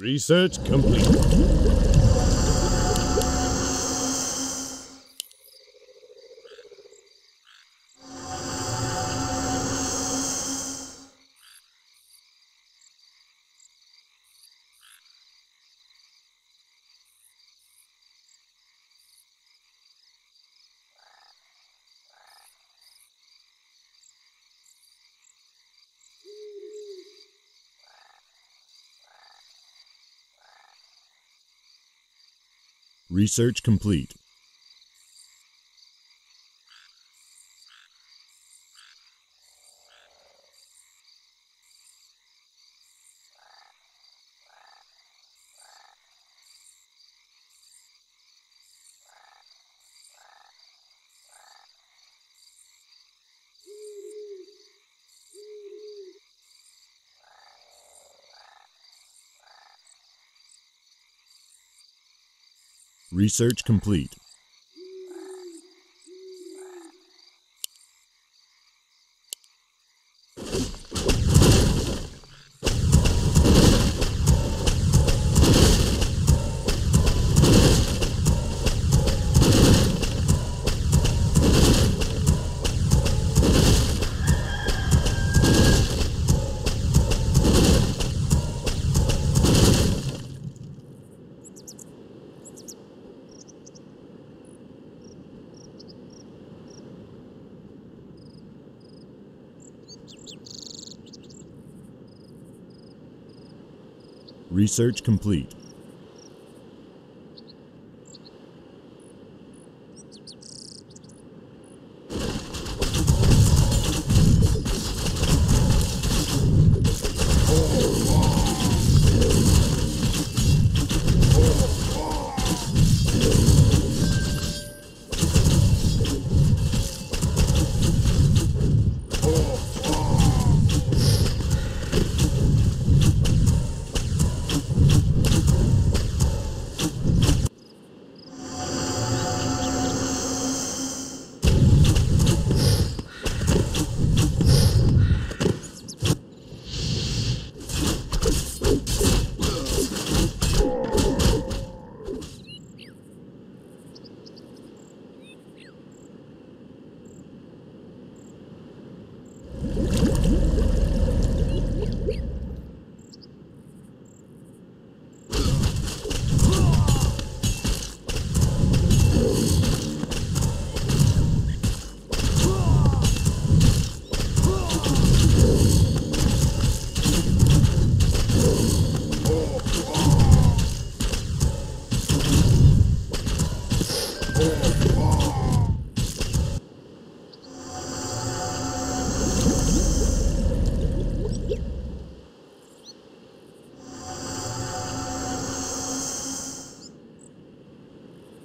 Research complete. Research complete. Research complete. Research complete.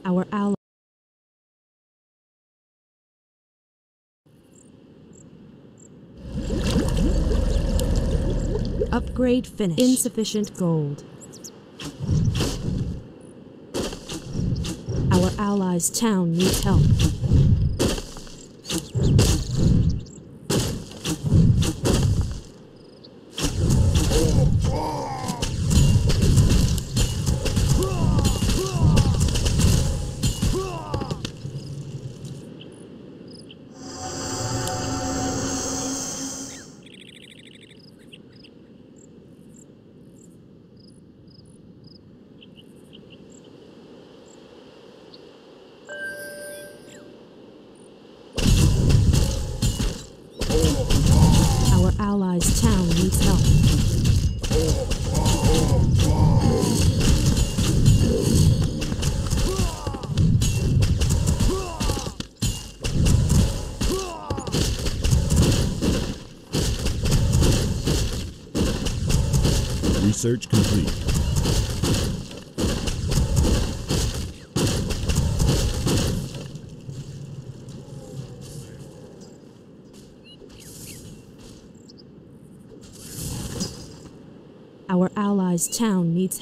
Our ally. Upgrade finished. Insufficient gold. Our allies' town needs help.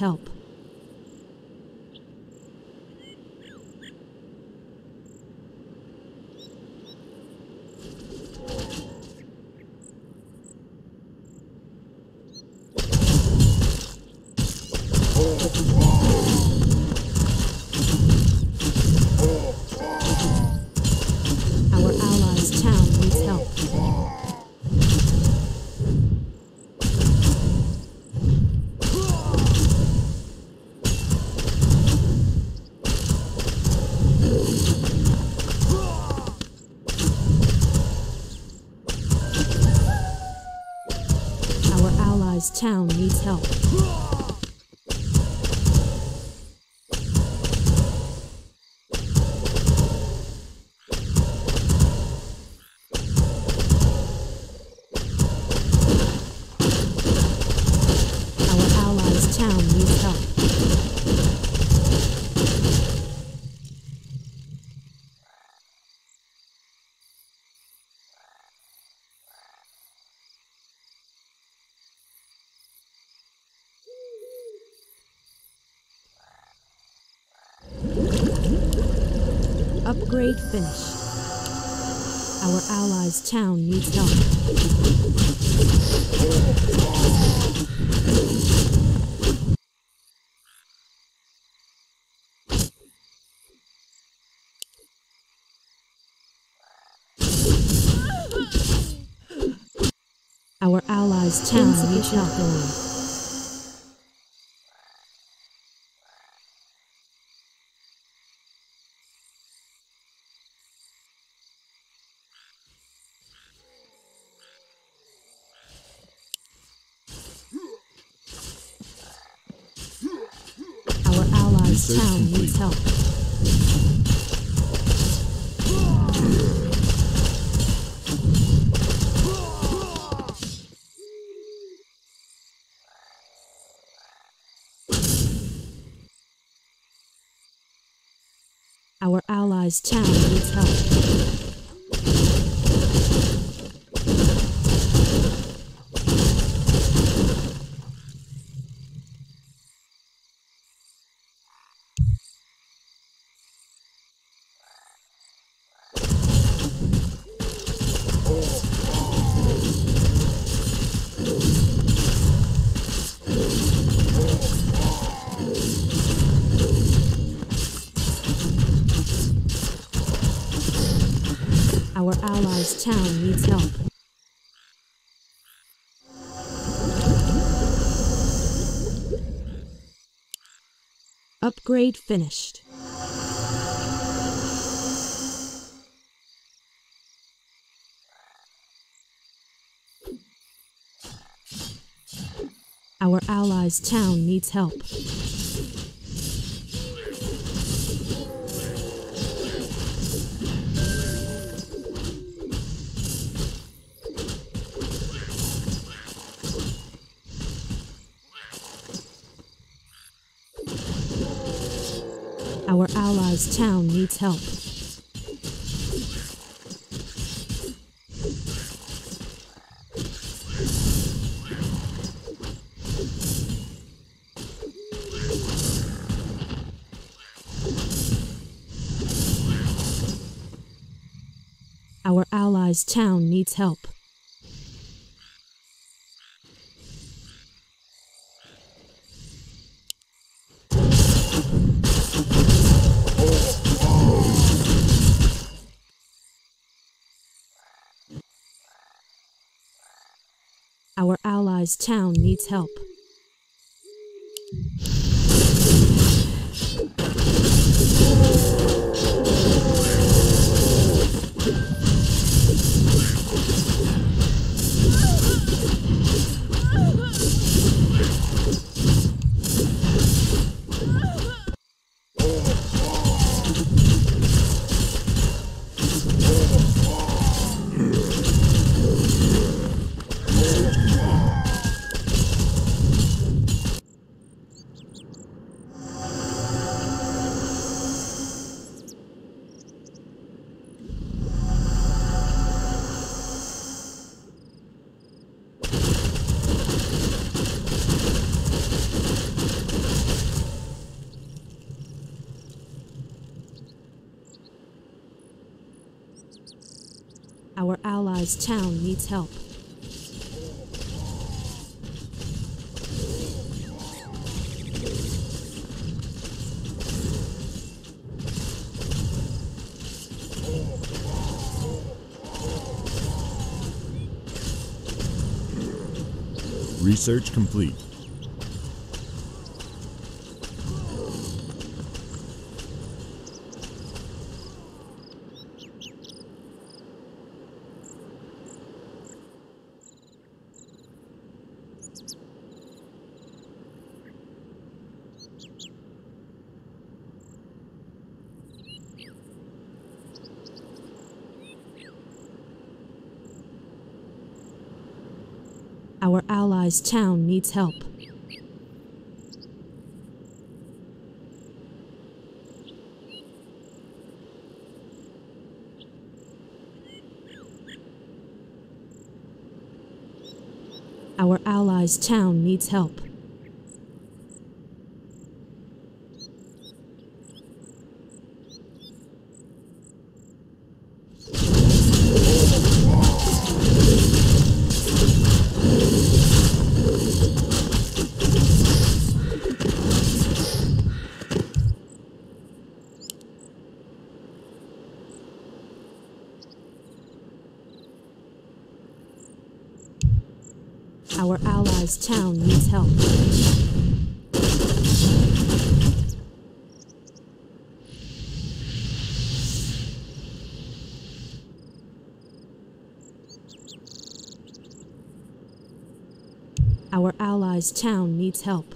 Help. Help. Our allies' town needs help. Finished. Our allies' town needs help. Our allies' town needs help. Allies' town Upgrade finished. Our allies' town needs help. Allies' town needs help. Our allies' town needs help. Our town needs help. Our allies' town needs help. Research complete. Our allies' town needs help. Our allies' town needs help. Our allies' town needs help. Our allies' town needs help.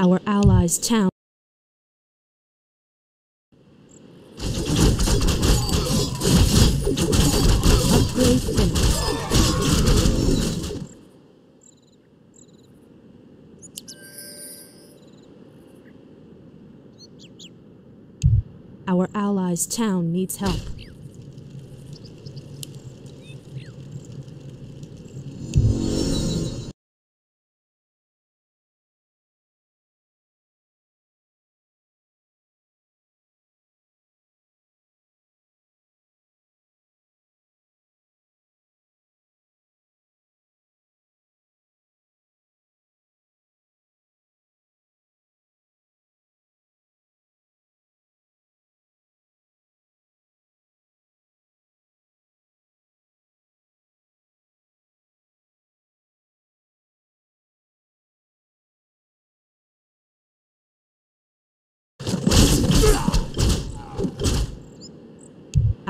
Our allies' town. Upgrade finished. Our allies' town needs help.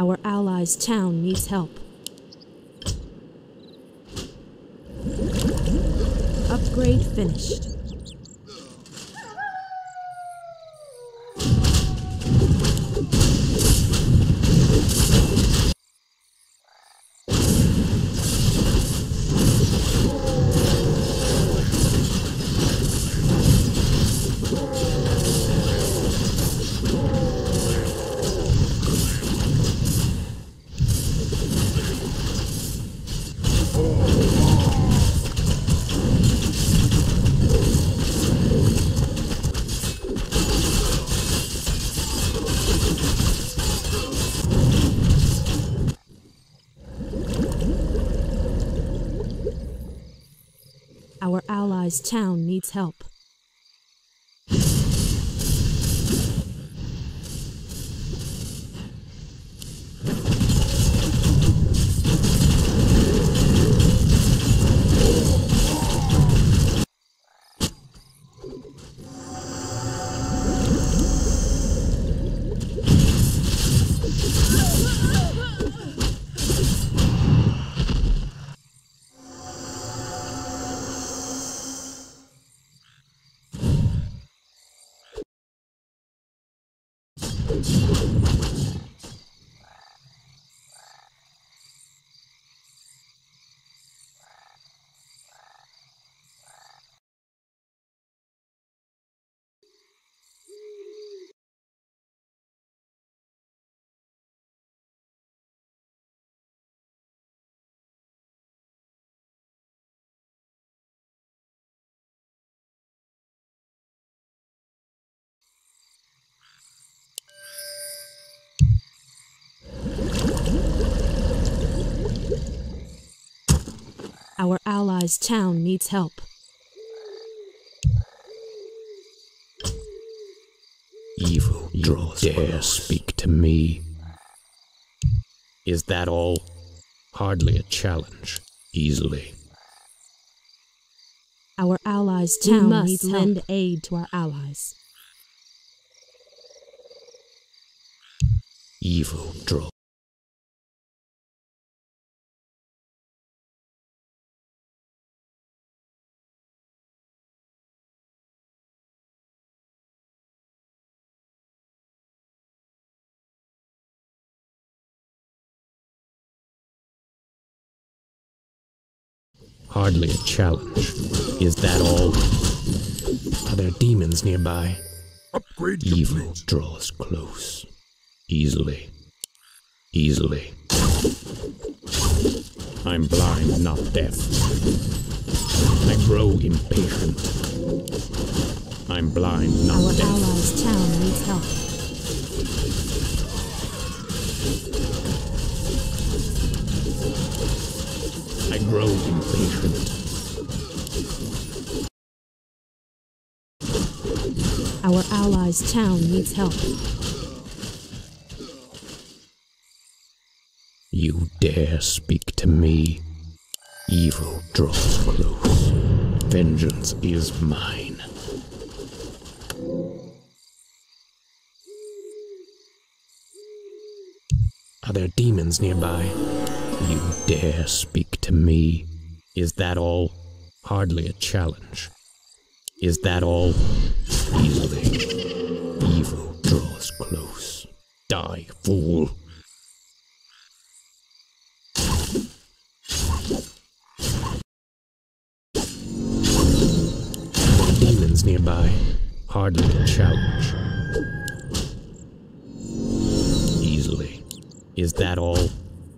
Our allies' town needs help. Upgrade finished. Town needs help. Our allies' town needs help. Evil draws dare speak to me. Is that all? Hardly a challenge. Easily. Our allies' We town must needs lend lend aid to our allies. Evil draw. Hardly a challenge. Is that all? Are there demons nearby? Upgrade Evil complete. draws close. Easily. Easily. I'm blind, not deaf. I grow impatient. I'm blind, not Our deaf. allies' town needs help. Allies' town needs help. You dare speak to me. Evil draws close. Vengeance is mine. Are there demons nearby? You dare speak to me. Is that all? Hardly a challenge. Is that all? Easily. Evil draws close. Die, fool. Demons nearby. Hardly a challenge. Easily. Is that all?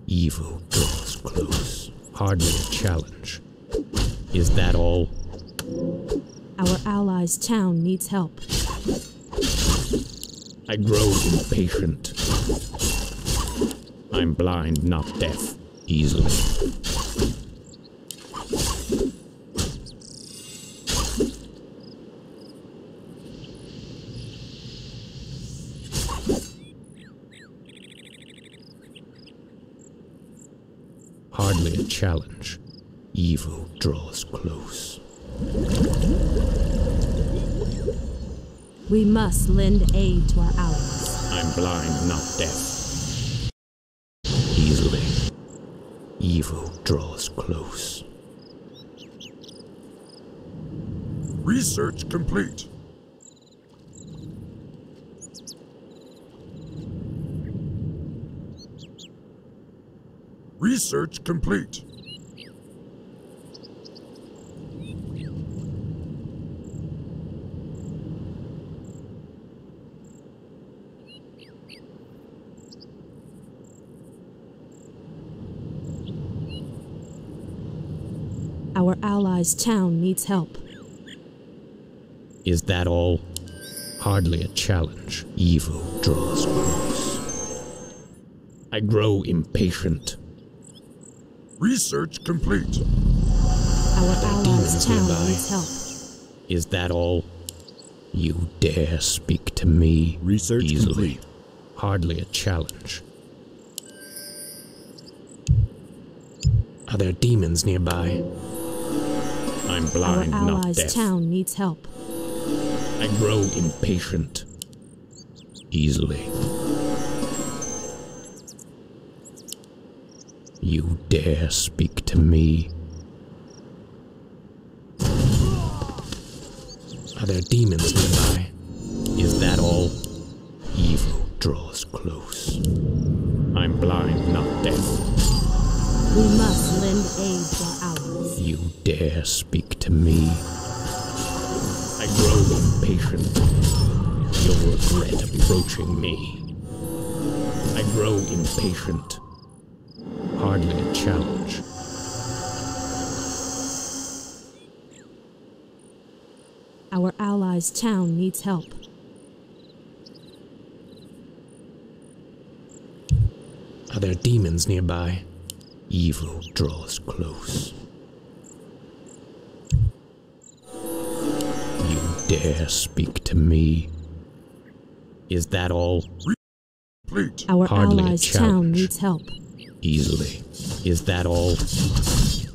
Evil draws close. Hardly a challenge. Is that all? Our allies' town needs help. I grow impatient. I'm blind, not deaf. Easily. Hardly a challenge. Evil draws close. We must lend aid to our allies. I'm blind, not deaf. Easily. Evil draws close. Research complete. Research complete. Our allies' town needs help. Is that all? Hardly a challenge. Evil draws close. I grow impatient. Research complete. Our demons allies' town nearby. needs help. Is that all? You dare speak to me Research easily. complete. Hardly a challenge. Are there demons nearby? I'm Our blind, not allies' deaf. town needs help. I grow impatient. Easily. You dare speak to me? Are there demons nearby? Needs help. Are there demons nearby? Evil draws close. You dare speak to me? Is that all? Complete. Our Hardly a allies' town needs help. Easily. Is that all?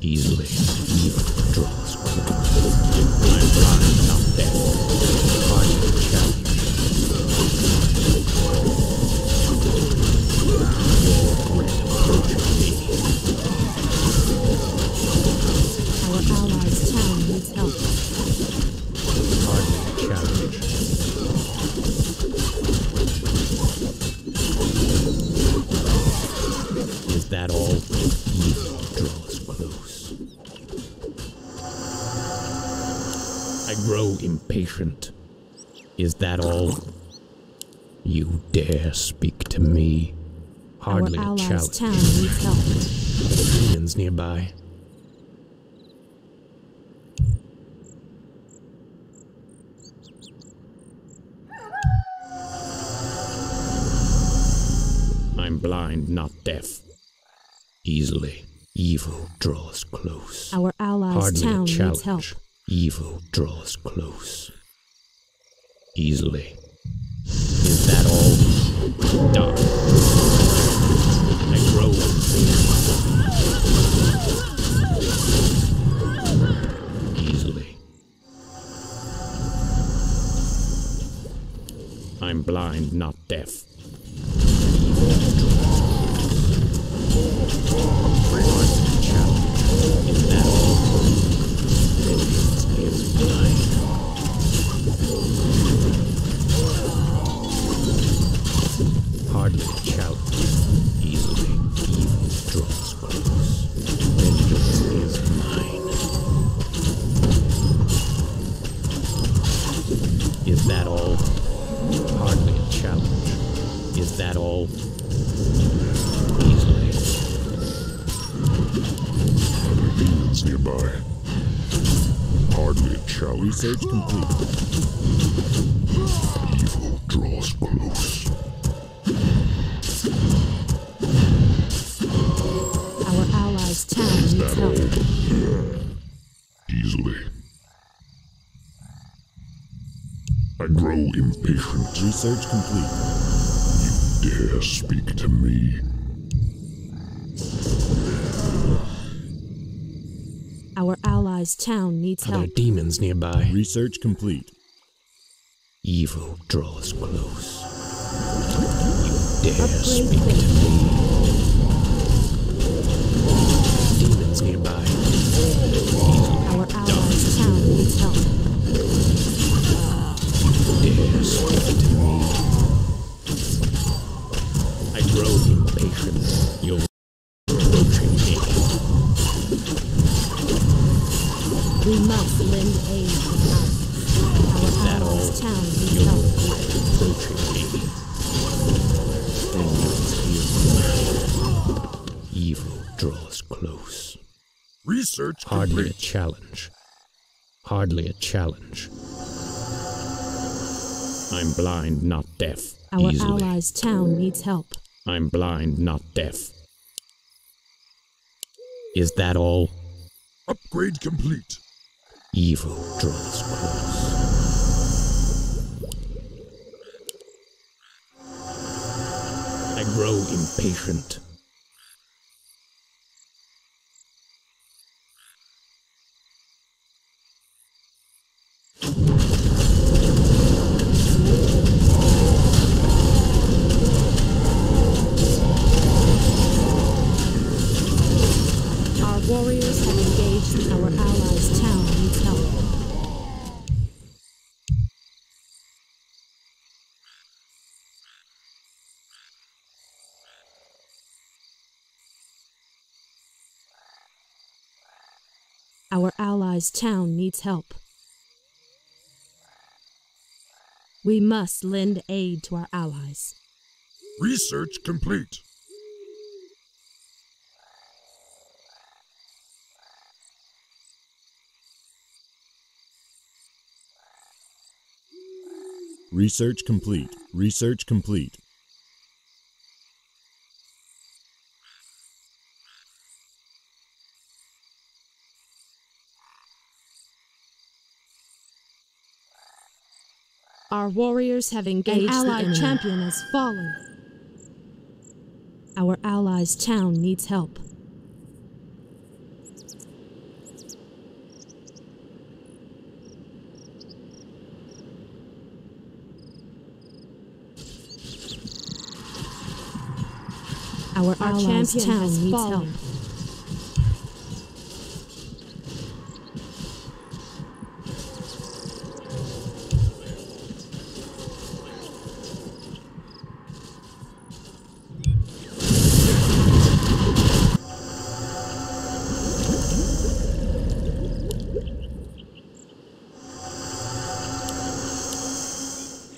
Easily. Evil draws close. I'm blind, not deaf. Grow impatient. Is that all? You dare speak to me? Hardly Our a challenge. town needs help. Are demons nearby? I'm blind, not deaf. Easily, evil draws close. Our allies' Hardly town a needs help. Evil draws close. Easily. Is that all? Dark. I grow Easily. I'm blind, not deaf. Hardly a challenge. Easily, evil draws close. Vengeance is mine. Is that all? Hardly a challenge. Is that all? Easily. Demons nearby. Hardly a challenge. Research complete. Evil draws close. Allies' town needs help. Easily. I grow impatient. Research complete. You dare speak to me. Our allies' town needs Are there demons nearby? Research complete. Evil draws close. You dare Upgrade speak to me. Evil draws close. Research Hardly a challenge. Hardly a challenge. I'm blind, not deaf. Our Easily. allies' town needs help. I'm blind, not deaf. Is that all? Upgrade complete. Evil draws close. I grow impatient. Warriors have engaged our allies' town needs help. Our allies' town needs help. We must lend aid to our allies. Research complete. Research complete. Research complete. Our warriors have engaged An the allied enemy. champion has fallen. Our allies' town needs help. Our, Our allies' town needs fallen. help.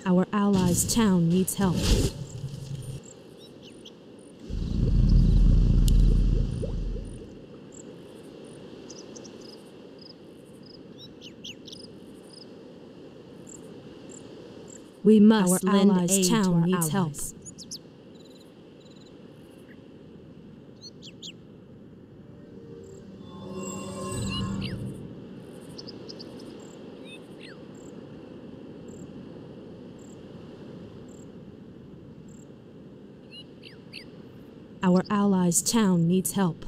Our allies' town needs help. We must Our lend allies' aid town to our needs help. Our allies' town needs help.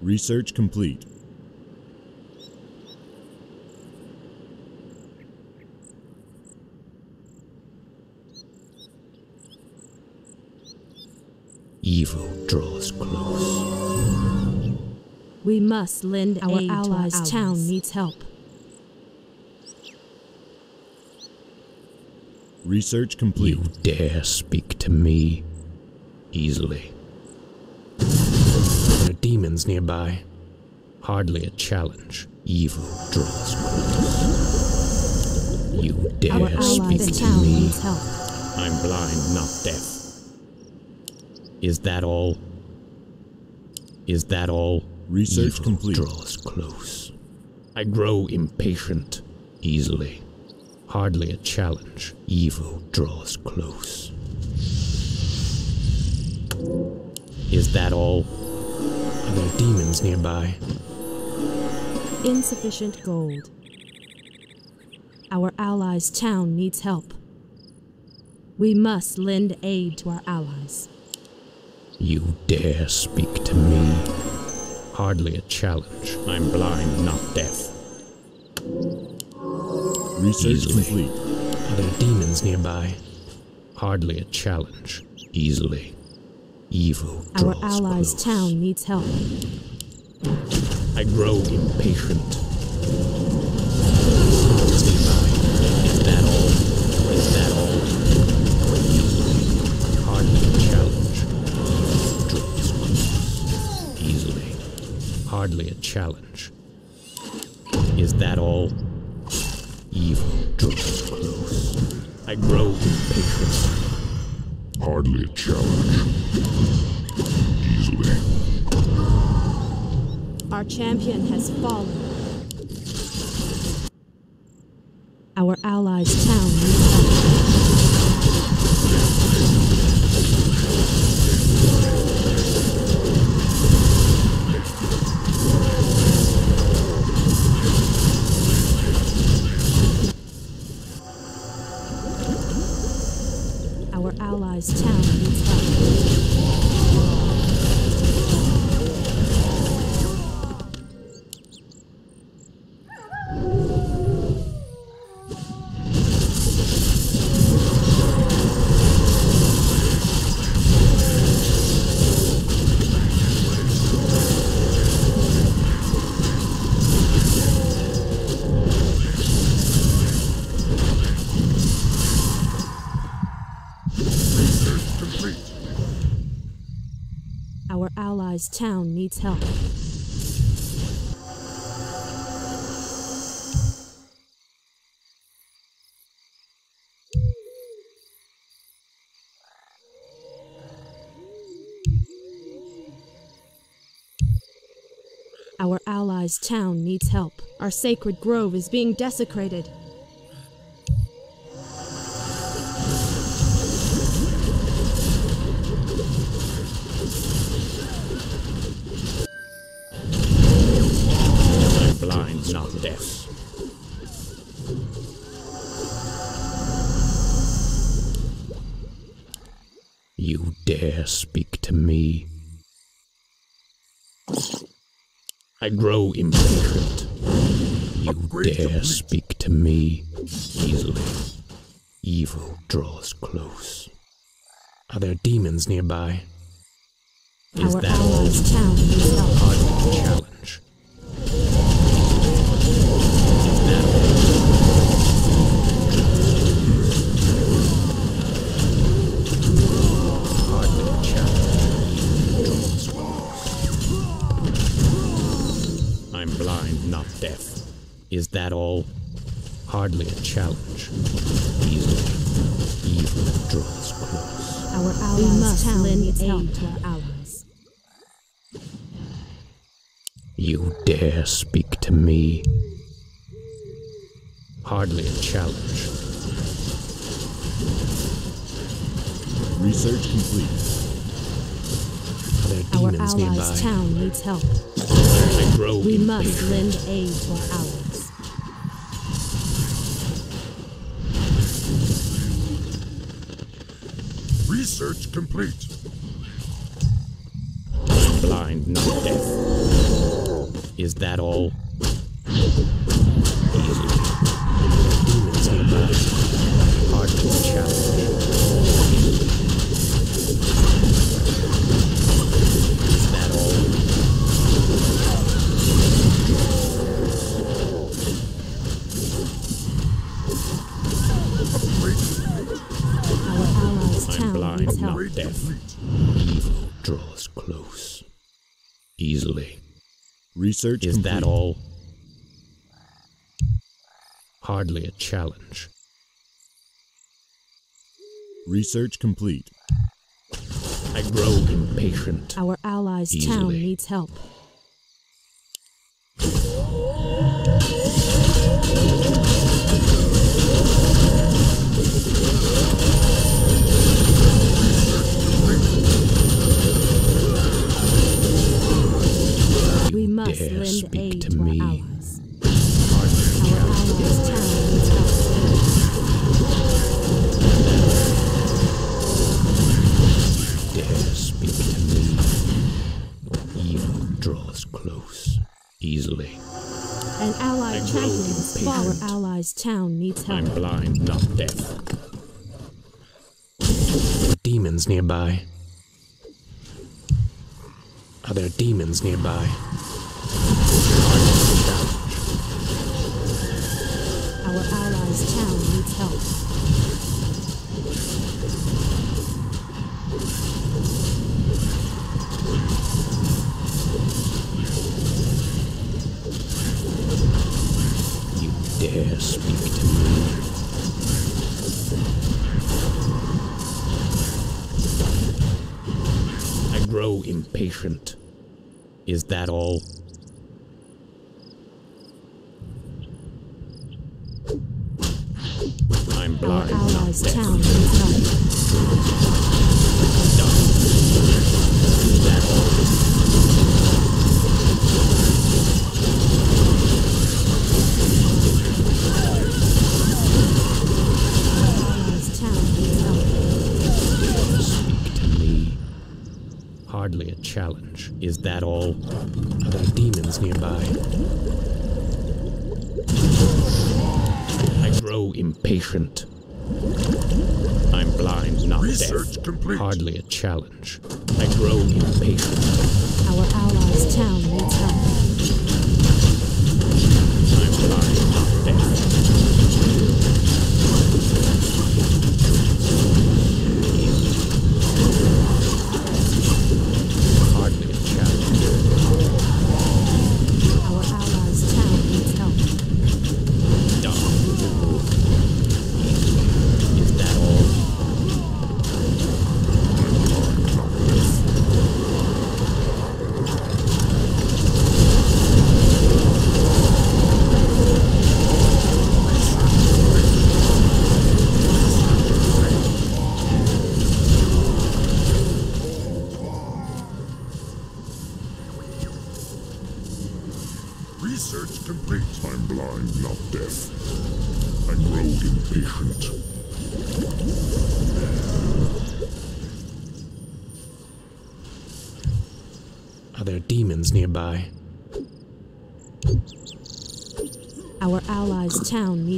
Research complete. Evil draws close. We must lend Our aid to our allies' allies. town town needs help. Research complete. You dare speak to me easily. There are demons nearby. Hardly a challenge. Evil draws close. You Our dare speak to me. help. I'm blind, not deaf. Is that all? Is that all? Research Evil complete. draws close. I grow impatient easily. Hardly a challenge. Evil draws close. Is that all? Are there demons nearby? Insufficient gold. Our allies' town needs help. We must lend aid to our allies. You dare speak to me? Hardly a challenge. I'm blind, not deaf. Research Easily. complete. Are there demons nearby? Hardly a challenge. Easily. Evil Our draws allies' close. town needs help. I grow impatient. Hardly a challenge. Is that all? Evil draws close. I grow impatient. Hardly a challenge. Easily. Our champion has fallen. Our allies' town allies' town town needs help. Our allies' town needs help. Our sacred grove is being desecrated. not death. You dare speak to me? I grow impatient. You dare speak to me easily. Evil draws close. Are there demons nearby? Is Our that all? Town is Hard challenge. I'm blind, not deaf. Is that all? Hardly a challenge. Easily. Evil draws close. Our We allies' must town lend needs help aid. to our allies. You dare speak to me? Hardly a challenge. Research complete. Are Our allies' nearby? town needs help. We must impatient. lend aid to our allies. Research complete. Blind, not deaf. Is that all? Research Is complete. that all? Hardly a challenge. Research complete. I grow impatient. Our allies' town needs help. We must dare lend speak aid to to, me. our allies. Hardly a Our allies' town dare speak to me. Evil draws close. Easily. An allied I grow champion. Our impatient. allies' town needs help. I'm blind, not deaf. Demons nearby. Are there demons nearby? Our allies' town needs help. Dare speak to me? I grow impatient. Is that all? I'm Our blind, not allies' town needs help. Is that all? Hardly a challenge. Is that all? Are there demons nearby? I grow impatient. I'm blind, not Research deaf. complete. Hardly a challenge. I grow impatient. Our allies' town needs help.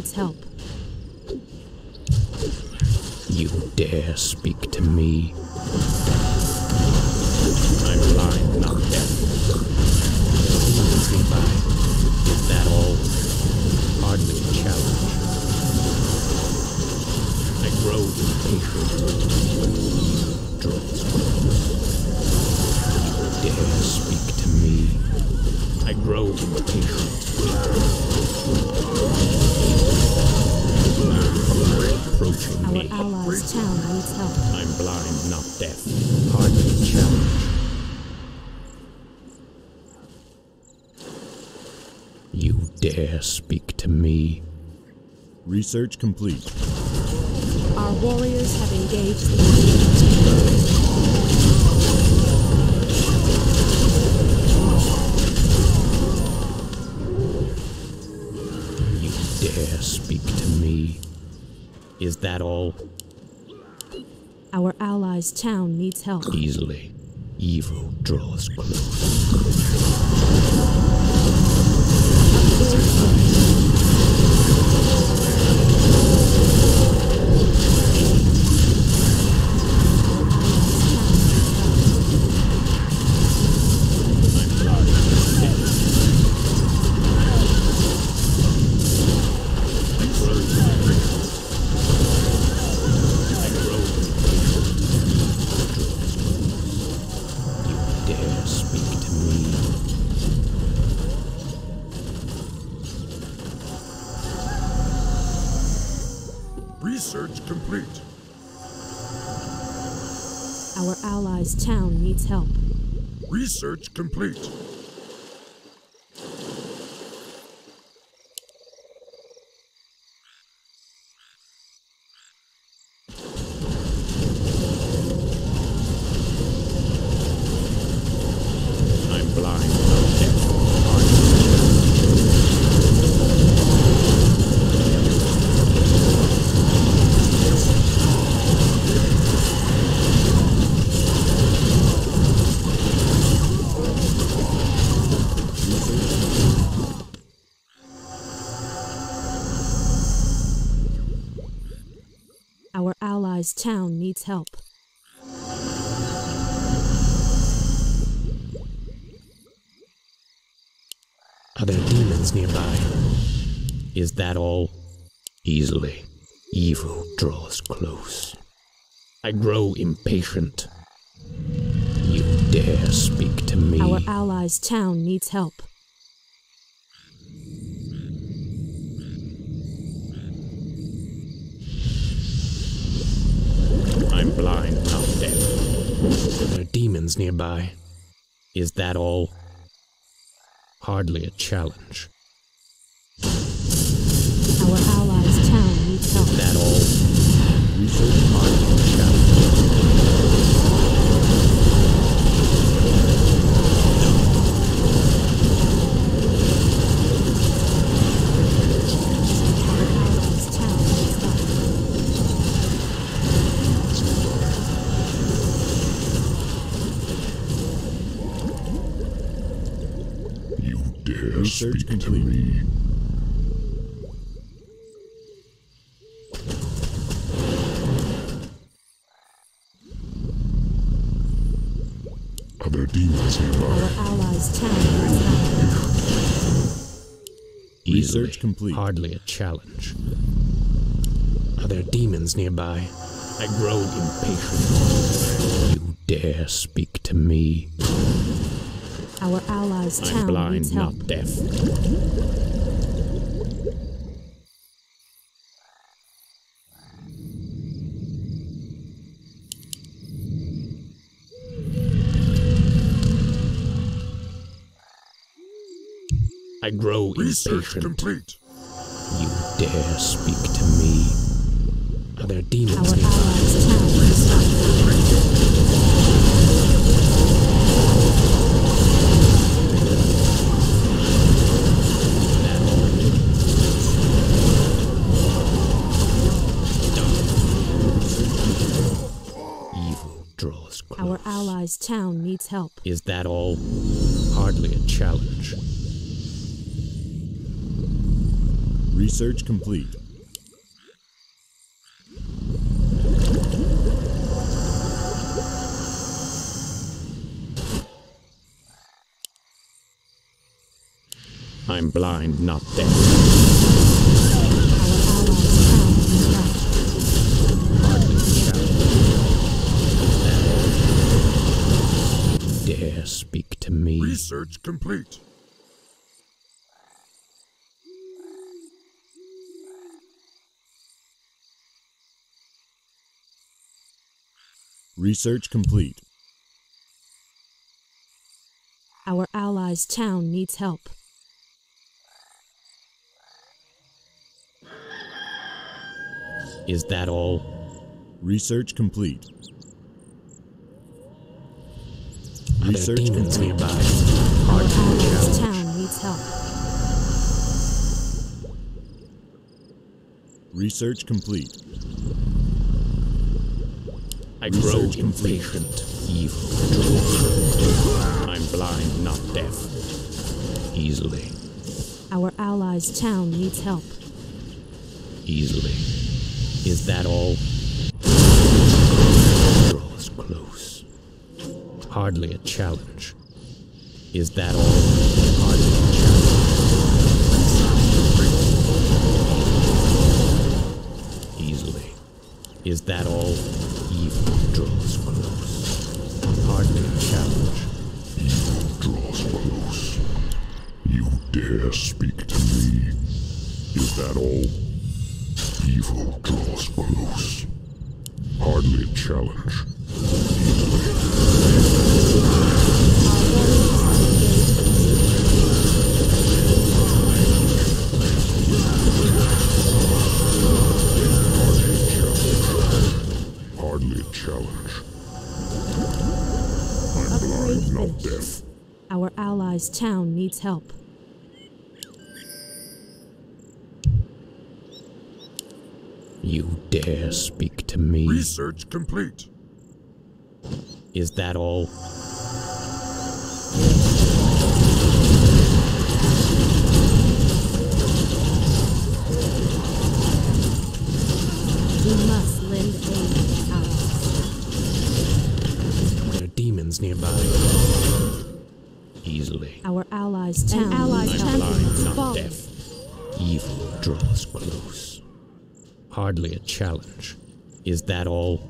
Needs help. Blind, not deaf. Hardly a challenge. You dare speak to me? Research complete. Our warriors have engaged the enemy. You dare speak to me? Is that all? Our allies' town needs help. Easily. Evil draws close. Research complete. Our allies' town needs help. Are there demons nearby? Is that all? Easily. Evil draws close. I grow impatient. You dare speak to me? Our allies' town needs help. I'm blind, not deaf. Are demons nearby? Is that all? Hardly a challenge. Our allies' town needs help. That all? Research Hardly a challenge. Our allies' town needs help. You dare Research speak complete. to me? Are there demons Our allies' town. Easily. Research complete. Hardly a challenge. Are there demons nearby? I grow impatient. You dare speak to me? Our allies' I'm town blind, needs help. not deaf. I grow Research impatient. complete. You dare speak to me? Are there demons Our nearby? allies' town Evil draws close. Our allies' allies' town needs help. Is that all? Hardly a challenge. Research complete. I'm blind, not deaf. Our allies' town needs help. Hardly a challenge. Is that all? Dare speak to me? Research complete. Research complete. Our allies' town needs help. Is that all? Research complete. Are there Research demons complete. nearby? Our Hardly allies' town needs help. Research complete. I grow impatient, evil, drawn. I'm blind, not deaf. Easily, Our allies' town needs help. easily. Is that all? Draws close. Hardly a challenge. Is that all? Hardly a challenge. Easily. Is that all? Evil draws close. Hardly a challenge. Evil draws close. You dare speak to me. Is that all? Evil draws close. Hardly a challenge. Town needs help. You dare speak to me? Research complete. Is that all? We must lend aid to allies. There are demons nearby. Easily. Our allies' town allied needs I'm help. blind, not deaf. Evil draws close. Hardly a challenge. Is that all?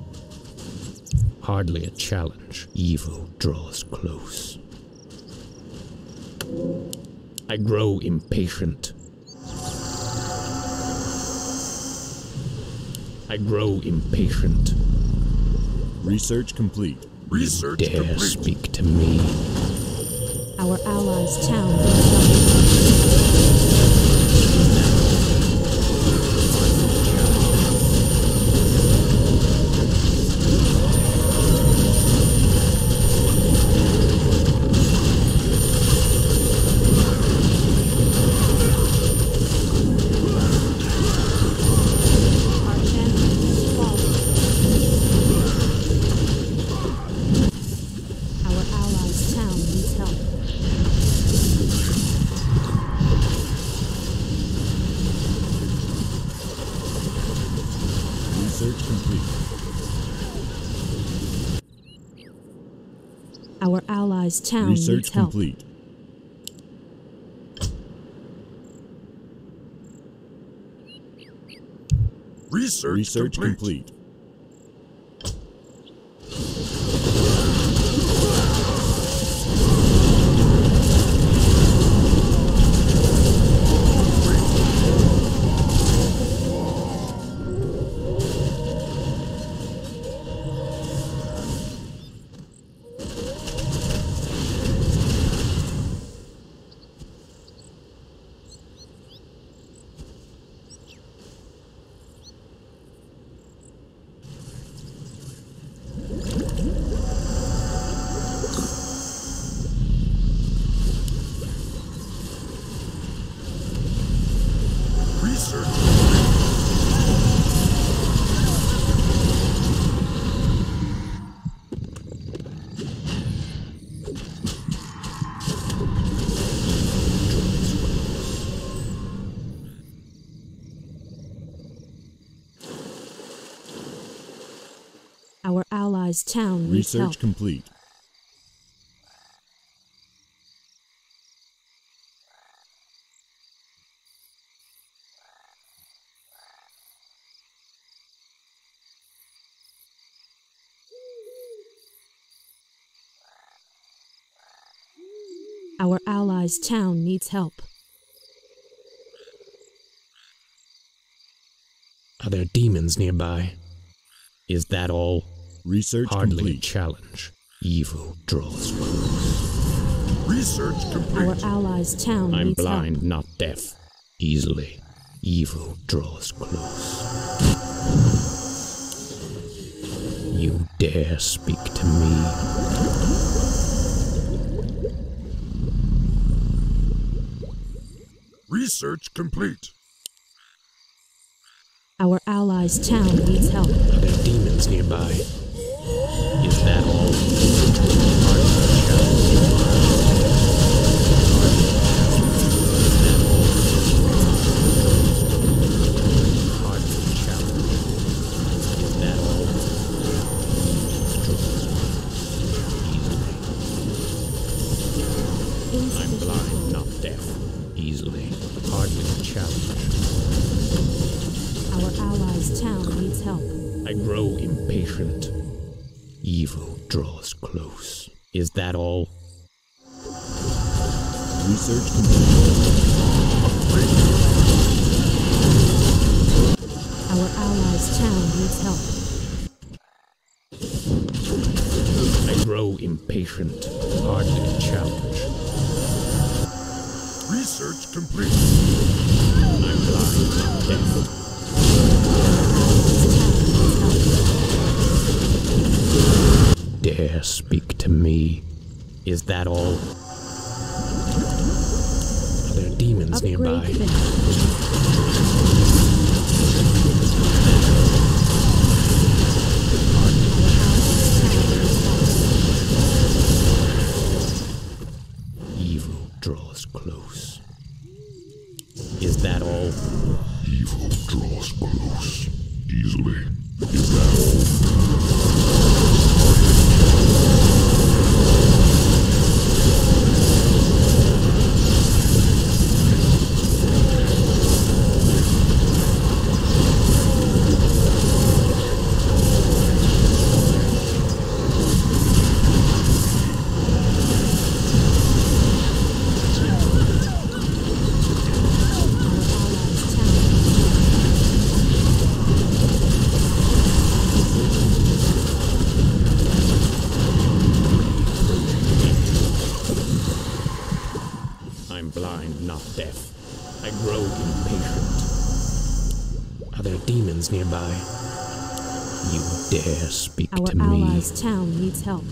Hardly a challenge. Evil draws close. I grow impatient. I grow impatient. Research complete. Research Dare complete. speak to me. Our allies' town needs help. Our champion has fallen. Our allies' town needs help. Research complete. Our allies' town Research needs help. complete. Research, Research complete. complete. Town needs help. Research complete. Our allies' town needs help. Are there demons nearby? Is that all? Research Hardly a complete. challenge. Evil draws close. Research complete. Our allies' town I'm needs blind, help. not deaf. Easily. Evil draws close. You dare speak to me? Research complete. Our allies' town needs help. Are there demons nearby? Is Evil draws close. Is that all? Research complete. Our allies' town needs help. I grow impatient. Hardly a challenge. Research complete. I'm blind, Dare speak to me. Is that all? Are there demons Upgrade nearby? finished. Evil draws close. Is that all? Evil draws close. Easily. Is that all? I'm blind, not deaf. I grow impatient. Are there demons nearby? You dare me? allies' town needs help.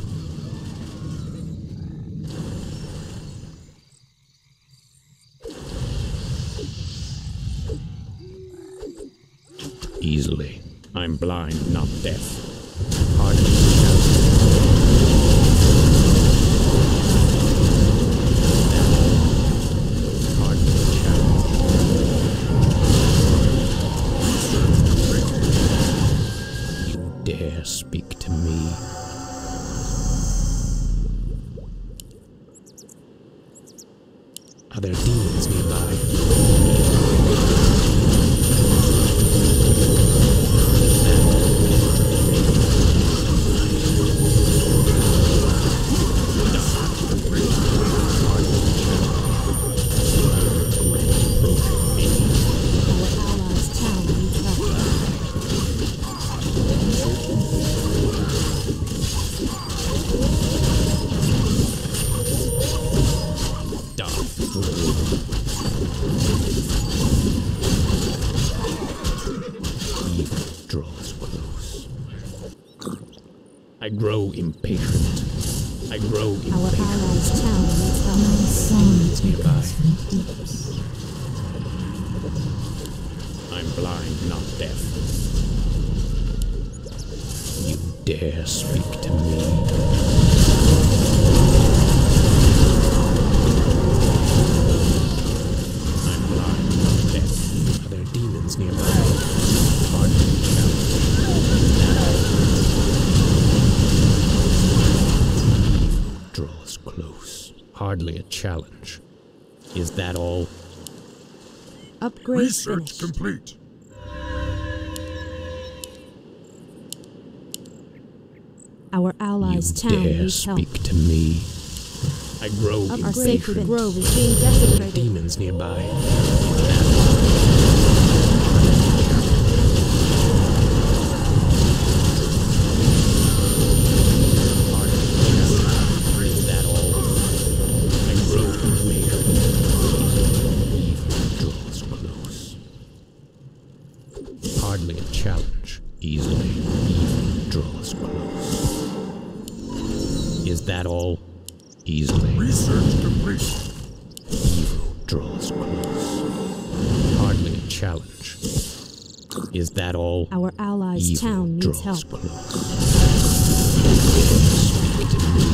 Easily. I'm blind, not deaf. Research complete. Our allies' you town dare needs help. speak to me? I grow Our sacred grove is being There are desecrated. demons nearby. Allies' Evil town needs help. close. To me.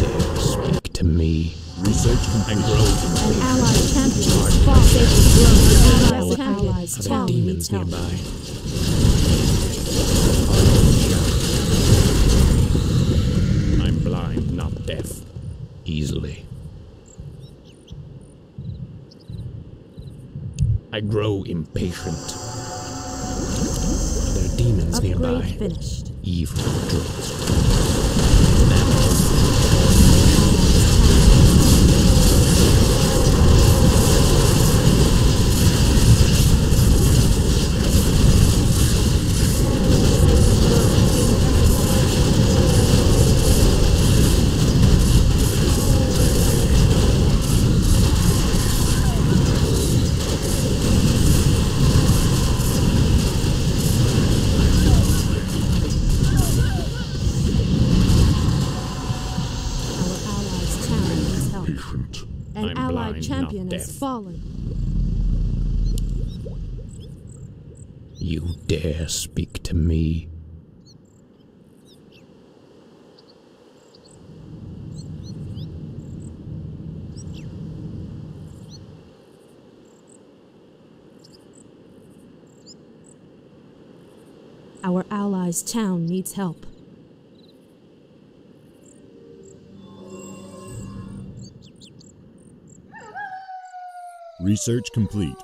Dare speak to me. Research I complete. grow An allied champion has fallen. Sacred grove is being desecrated. Our allies' Are there town demons needs help. nearby? I'm blind, not deaf. Easily. I grow impatient. There Are demons Upgrade nearby? finished. Evil draws. You dare speak to me? Our allies' town needs help. Research complete.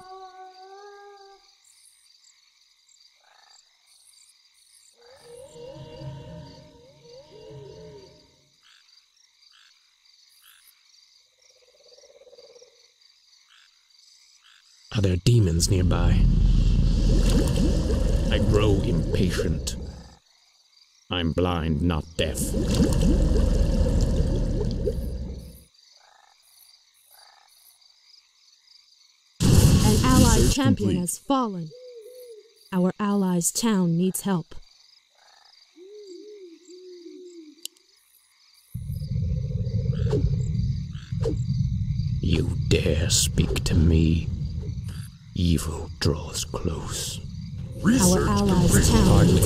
Are nearby? I grow impatient. I'm blind, not deaf. An allied champion complete. has fallen. Our allies' town needs help. You dare speak to me? Evil draws close. Our Research allies' complete. town Hardly